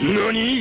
何？